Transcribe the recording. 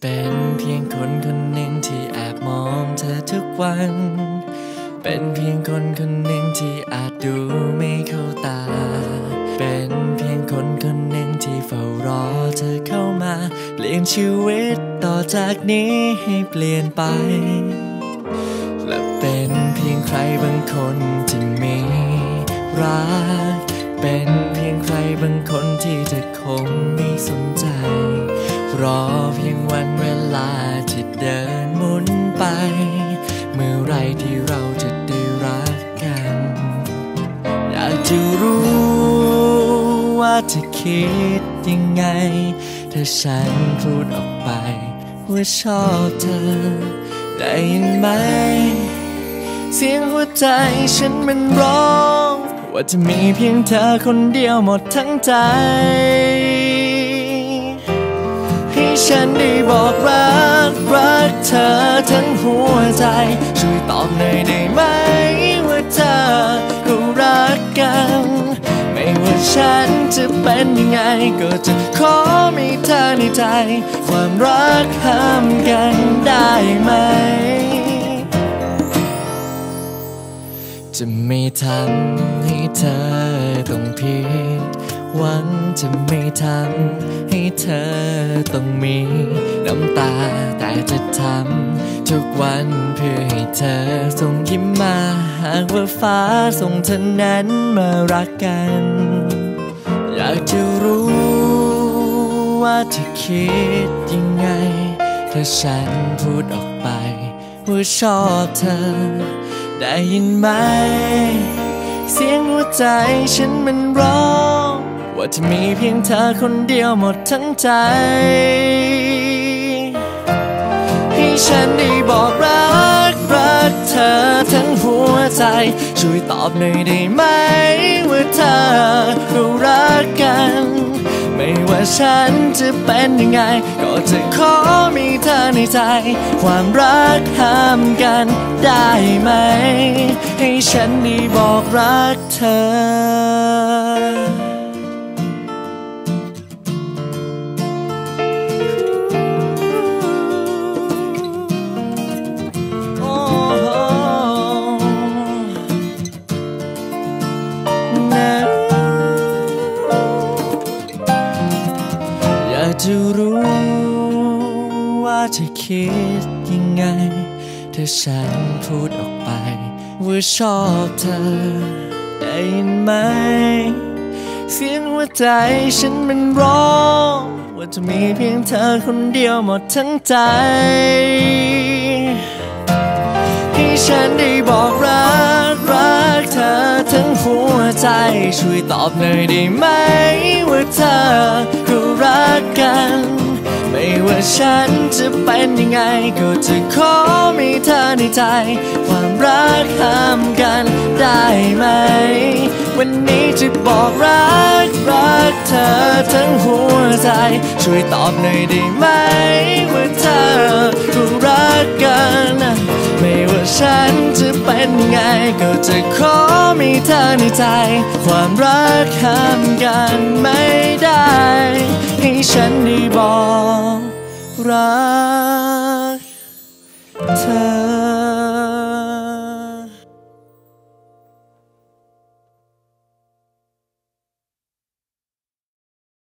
เป็นเพียงคนคนหนึ่งที่แอบมองเธอทุกวัน เป็นเพียงคนคนหนึ่งที่อาจดูไม่เข้าตา เป็นเพียงคนคนหนึ่งที่เฝ้ารอเธอเข้ามา เปลี่ยนชีวิตต่อจากนี้ให้เปลี่ยนไป และเป็นเพียงใครบางคนที่มีรัก เป็นเพียงใครบางคนที่เธอคงไม่สนใจ รอเพียงวันเวลาที่เดินหมุนไป เมื่อไรที่เราจะได้รักกัน อยากจะรู้ว่าเธอคิดยังไง ถ้าฉันพูดออกไป ว่าชอบเธอ ได้ยินไหม เสียงหัวใจฉันมันร้อง ว่าจะมีเพียงเธอคนเดียวหมดทั้งใจ ให้ฉันได้บอกรักรักเธอทั้งหัวใจ ช่วยตอบหน่อยได้ไหมว่าเธอก็รักกัน ไม่ว่าฉันจะเป็นยังไง ก็จะขอมีเธอในใจ ความรักห้ามกันได้ไหมจะไม่ทำให้ เธอต้องผิดหวังจะไม่ทำให้เธอต้องมีน้ำตาแต่จะทำทุกวันเพื่อให้เธอส่งยิ้มมาหากว่าฟ้าส่งเธอนั้นมารักกัน อยากจะรู้ว่าเธอคิดยังไง ถ้าฉันพูดออกไปว่าชอบเธอ ได้ยินไหม เสียงหัวใจฉันมันร้อง ว่าจะมีเพียงเธอคนเดียวหมดทั้งใจ ให้ฉันได้บอกรักรักเธอทั้งหัวใจ ช่วยตอบหน่อยได้ไหม ว่าเธอก็รักกัน ไม่ว่าฉันจะเป็นยังไง ก็จะขอมีเธอในใจ ความรักห้ามกัน ได้ไหม ให้ฉันได้บอกรักเธออยากจะรู้ว่าเธอคิดยังไง ถ้าฉันพูดออกไป ว่าชอบเธอ ได้ยินไหม เสียงหัวใจฉันมันร้อง ว่าจะมีเพียงเธอคนเดียวหมดทั้งใจให้ฉันได้บอกรักรักเธอทั้งหัวใจช่วยตอบหน่อยได้ไหมว่าเธอ ฉันจะเป็นยังไง ก็จะขอมีเธอในใจ ความรักห้ามกันได้ไหม วันนี้จะบอกรักรักเธอทั้งหัวใจ ช่วยตอบหน่อยได้ไหม ว่าเธอก็รักกัน ไม่ว่าฉันจะเป็นยังไง ก็จะขอมีเธอในใจ ความรักห้ามกันไม่ได้